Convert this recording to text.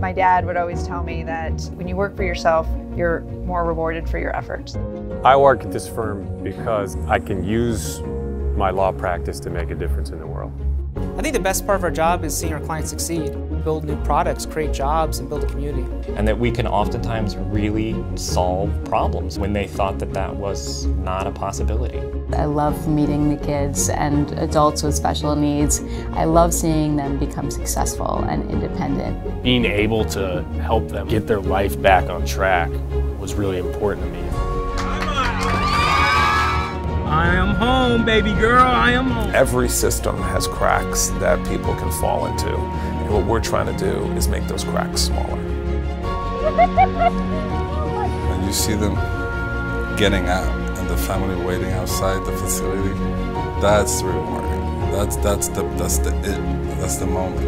My dad would always tell me that when you work for yourself, you're more rewarded for your efforts. I work at this firm because I can use my law practice to make a difference in the world. I think the best part of our job is seeing our clients succeed, build new products, create jobs, and build a community. And that we can oftentimes really solve problems when they thought that that was not a possibility. I love meeting the kids and adults with special needs. I love seeing them become successful and independent. Being able to help them get their life back on track was really important to me. I am home, baby girl, I am home. Every system has cracks that people can fall into. And what we're trying to do is make those cracks smaller. When you see them getting out and the family waiting outside the facility, that's rewarding. That's, that's, the, that's the it. That's the moment.